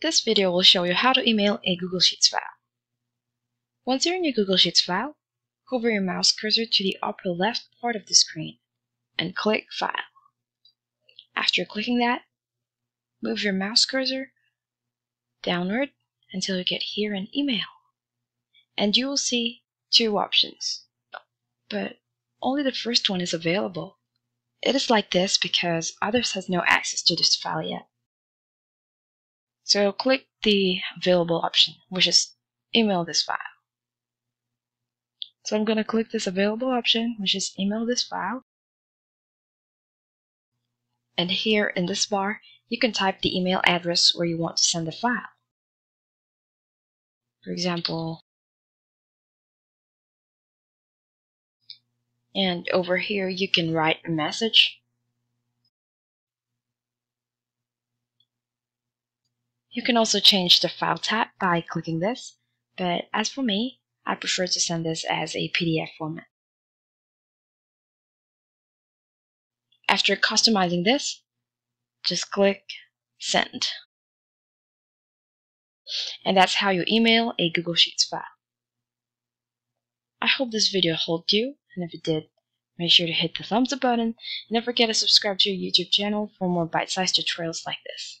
This video will show you how to email a Google Sheets file. Once you're in your Google Sheets file, hover your mouse cursor to the upper left part of the screen and click File. After clicking that, move your mouse cursor downward until you get here in Email. And you will see two options, but only the first one is available. It is like this because others has no access to this file yet. So click the available option, which is email this file. So I'm going to click this available option, which is email this file. And here in this bar, you can type the email address where you want to send the file. For example, and over here you can write a message You can also change the file type by clicking this, but as for me, I prefer to send this as a PDF format. After customizing this, just click Send. And that's how you email a Google Sheets file. I hope this video helped you, and if it did, make sure to hit the thumbs up button and don't forget to subscribe to your YouTube channel for more bite-sized tutorials like this.